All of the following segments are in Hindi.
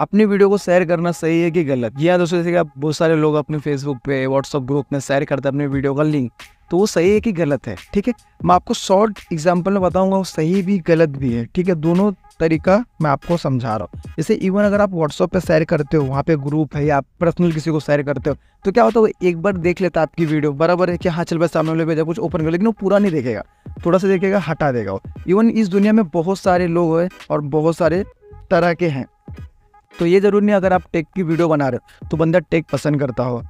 अपनी वीडियो को शेयर करना सही है कि गलत? या दोस्तों, जैसे कि बहुत सारे लोग अपने फेसबुक पे व्हाट्सअप ग्रुप में शेयर करते हैं अपने वीडियो का लिंक तो वो सही है कि गलत है? ठीक है? मैं आपको शॉर्ट एग्ज़ाम्पल में बताऊँगा, वो सही भी, गलत भी है। ठीक है? दोनों तरीका मैं आपको समझा रहा हूँ। जैसे इवन अगर आप व्हाट्सअप पे शेयर करते हो, वहाँ पे ग्रुप है या आप पर्सनल किसी को शेयर करते हो तो क्या होता है, वो एक बार देख लेता है आपकी वीडियो बराबर है कि हाँ चल भाई, सामने वाले भेजा कुछ ओपन कर लेकिन वो पूरा नहीं देखेगा। थोड़ा सा देखेगा, हटा देगा वो। इवन इस दुनिया में बहुत सारे लोग हैं और बहुत सारे तरह के हैं। तो ये ज़रूरी नहीं, अगर आप टेक की वीडियो बना रहे हो तो बंदा टेक पसंद करता हो।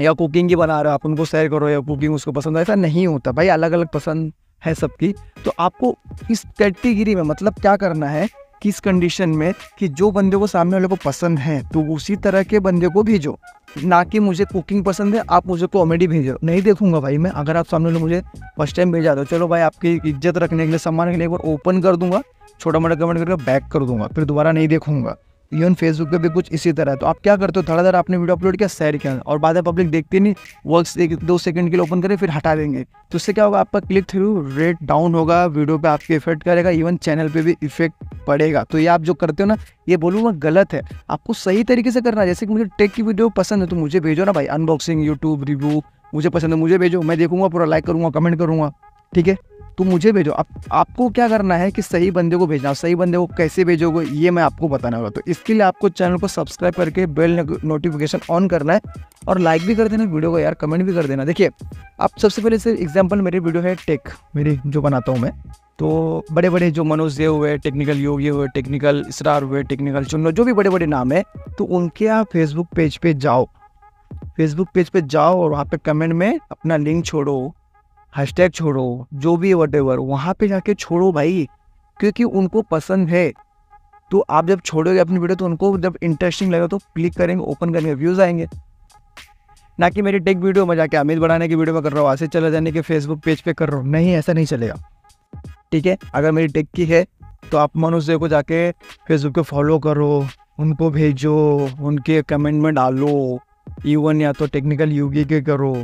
या कुकिंग की बना रहे हो, आप उनको शेयर करो, या कुकिंग उसको पसंद ऐसा नहीं होता। भाई अलग अलग पसंद है सबकी। तो आपको इस कैटेगरी में मतलब क्या करना है किस कंडीशन में कि जो बंदे को सामने वाले को पसंद है तो उसी तरह के बंदे को भेजो। ना कि मुझे कुकिंग पसंद है, आप मुझे कॉमेडी भेजो। नहीं देखूँगा भाई मैं, अगर आप सामने वाले मुझे फ़र्स्ट टाइम भेजा दो चलो भाई आपकी इज़्ज़त रखने के लिए, सम्मान के लिए एक बार ओपन कर दूँगा छोटा मोटा कमेंट करके बैक कर दूँगा, फिर दोबारा नहीं देखूँगा। इवन फेसबुक पे भी कुछ इसी तरह है। तो आप क्या करते हो? थोड़ा देर आपने वीडियो अपलोड किया शेयर किया और बाद में पब्लिक देखती नहीं। वर्क्स एक, दो सेकंड के लिए ओपन करें, फिर हटा देंगे। तो उससे क्या होगा? आपका क्लिक थ्रू रेट डाउन होगा वीडियो पे आपके इफ़ेक्ट करेगा इवन चैनल पे भी इफ़ेक्ट पड़ेगा। तो ये आप जो करते हो ना, ये बोलूँगा गलत है। आपको सही तरीके से करना है। जैसे कि मुझे टेक की वीडियो पसंद है तो मुझे भेजो ना भाई। अनबॉक्सिंग यूट्यूब रिव्यू मुझे पसंद है, मुझे भेजो। मैं देखूँगा, पूरा लाइक करूँगा कमेंट करूँगा। ठीक है? तो मुझे भेजो। आप, आपको क्या करना है कि सही बंदे को भेजना, सही बंदे को कैसे भेजोगे, ये मैं आपको बताना होगा तो इसके लिए आपको चैनल को सब्सक्राइब करके बेल नोटिफिकेशन ऑन करना है और लाइक भी कर देना, वीडियो को यार कमेंट भी कर देना। देखिए, आप सबसे पहले से एग्ज़ाम्पल मेरी वीडियो है टेक मेरी जो बनाता हूँ मैं। तो बड़े बड़े जो मनोज देव हुए टेक्निकल योगी हुए टेक्निकल इसरार हुए टेक्निकल चुनो जो भी बड़े बड़े नाम है तो उनके आप फेसबुक पेज पे जाओ। फेसबुक पेज पे जाओ और वहाँ पे कमेंट में अपना लिंक छोड़ो। हैशटैग छोड़ो, जो भी वट एवर वहाँ पे जाके छोड़ो भाई, क्योंकि उनको पसंद है। तो आप जब छोड़ोगे अपनी वीडियो तो उनको जब इंटरेस्टिंग लगे तो क्लिक करेंगे ओपन करेंगे व्यूज़ आएँगे। ना कि मेरी टेक वीडियो में जाके अमित बढ़ाने की वीडियो में कर रहा हूँ ऐसे चले जाने के फेसबुक पेज पे कर रहा हूँ। नहीं, ऐसा नहीं चलेगा। ठीक है? अगर मेरी टेक की है तो आप मनुष्य को जाके फेसबुक पे फॉलो करो, उनको भेजो, उनके कमेंट में डालो। इवन या तो टेक्निकल यूगी के करो।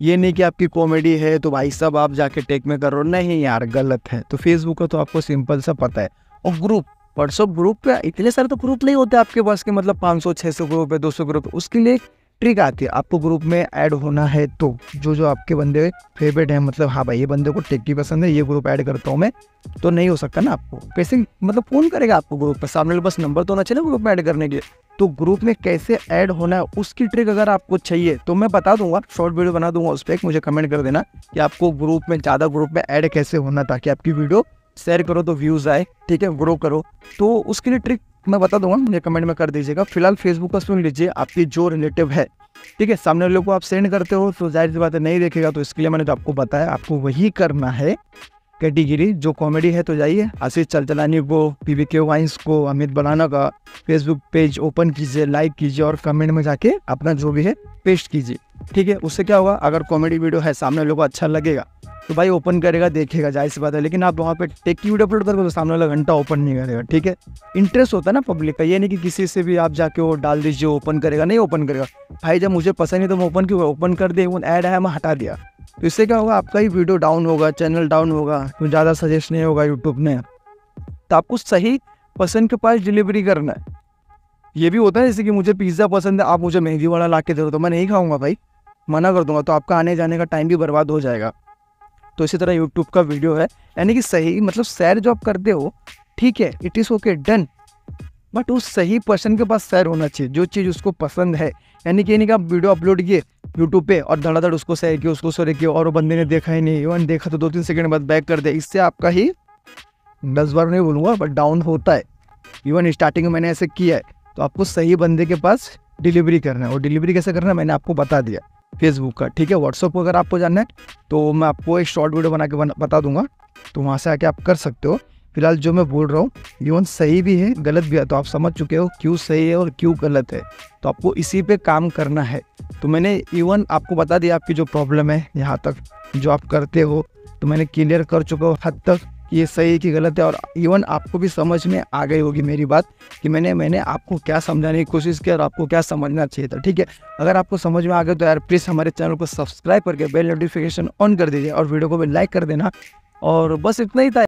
ये नहीं कि आपकी कॉमेडी है तो भाई सब आप जाके टेक में करो नहीं यार, गलत है। तो फेसबुक का तो आपको सिंपल सा पता है। और ग्रुप व्हाट्सअप ग्रुप पे इतने सारे तो ग्रुप नहीं होते आपके पास के मतलब 500 600 ग्रुप है 200 ग्रुप उसके लिए ट्रिक आती है। आपको ग्रुप में ऐड होना है तो जो जो आपके बंदे फेवरेट हैं मतलब हाँ भाई, ये बंदे को टेक की पसंद है, ये ग्रुप ऐड करता हूँ मैं तो नहीं हो सकता ना आपको। कैसे मतलब फ़ोन करेगा आपको ग्रुप पर? सामने बस नंबर तो होना चाहिए ग्रुप में ऐड करने के लिए। तो ग्रुप में कैसे ऐड होना है, उसकी ट्रिक अगर आपको चाहिए तो मैं बता दूँगा शॉर्ट वीडियो बना दूँगा उस पर मुझे कमेंट कर देना कि आपको ग्रुप में, ज़्यादा ग्रुप में ऐड कैसे होना, ताकि आपकी वीडियो शेयर करो तो व्यूज़ आए, ठीक है ग्रो करो। तो उसके लिए ट्रिक मैं बता दूँगा, मुझे कमेंट में कर दीजिएगा। फ़िलहाल फेसबुक पर सुन लीजिए, आपकी जो रिलेटिव है, ठीक है, सामने वाले को आप सेंड करते हो तो ज़ाहिर सी बात नहीं देखेगा तो इसके लिए मैंने तो आपको बताया, आपको वही करना है। कैटेगरी, जो कॉमेडी है तो जाइए। आशीष चलचलानी को पी वी के वाइंस को, अमित बलाना का फेसबुक पेज ओपन कीजिए लाइक कीजिए और कमेंट में जाके अपना जो भी है पेस्ट कीजिए, ठीक है? उससे क्या होगा, अगर कॉमेडी वीडियो है, सामने लोगों को अच्छा लगेगा तो भाई ओपन करेगा, देखेगा, ज़ाहिर सी बात है। लेकिन आप वहाँ पे टेक की वीडियो अपलोड करोगे तो सामने वाला घंटा ओपन नहीं करेगा, ठीक है? इंटरेस्ट होता है ना पब्लिक का, ये नहीं कि किसी से भी आप जाके वो डाल दीजिए ओपन करेगा, नहीं ओपन करेगा। भाई जब मुझे पसंद नहीं तो मैं ओपन क्यों ओपन कर दे, वो ऐड है, मैं हटा दिया। तो इससे क्या होगा, आपका ही वीडियो डाउन होगा चैनल डाउन होगा तो ज़्यादा सजेस्ट नहीं होगा यूट्यूब ने। तो आपको सही पसंद के पास डिलीवरी करना है। ये भी होता है जैसे कि मुझे पिज़्ज़ा पसंद है, आप मुझे मेहंदी वाला ला के दे दो तो मैं नहीं खाऊँगा भाई। मना कर दूँगा तो आपका आने जाने का टाइम भी बर्बाद हो जाएगा। तो इसी तरह यूट्यूब का वीडियो है। यानी कि सही मतलब सैर जो आप करते हो, ठीक है it is okay done but उस सही पर्सन के पास सैर होना चाहिए, जो चीज़ उसको पसंद है। यानी कि यानी कि आप वीडियो अपलोड किए यूट्यूब पे और धड़ाधड़ उसको सैर किया उसको शेयर किया और वो बंदे ने देखा ही नहीं। इवन देखा तो दो तीन सेकंड बाद बैक कर दे। इससे आपका ही दस बार नहीं बोलूँगा बट डाउन होता है। इवन स्टार्टिंग में मैंने ऐसे किया है। तो आपको सही बंदे के पास डिलीवरी करना है। और डिलीवरी कैसे करना है, मैंने आपको बता दिया। फेसबुक का। ठीक है व्हाट्सअप अगर आपको जानना है तो मैं आपको एक शॉर्ट वीडियो बना के बता दूँगा। तो वहाँ से आके आप कर सकते हो। फ़िलहाल जो मैं बोल रहा हूँ इवन सही भी है, गलत भी है। तो आप समझ चुके हो क्यों सही है और क्यों गलत है। तो आपको इसी पे काम करना है। तो मैंने इवन आपको बता दिया आपकी जो प्रॉब्लम है यहाँ तक, जो आप करते हो तो मैंने क्लियर कर चुका हूँ हद तक। कि ये सही है कि गलत है और इवन आपको भी समझ में आ गई होगी मेरी बात कि मैंने मैंने आपको क्या समझाने की कोशिश की और आपको क्या समझना चाहिए था, ठीक है? अगर आपको समझ में आ गया तो यार प्लीज़ हमारे चैनल को सब्सक्राइब करके बेल नोटिफिकेशन ऑन कर दीजिए और वीडियो को भी लाइक कर देना और बस इतना ही था।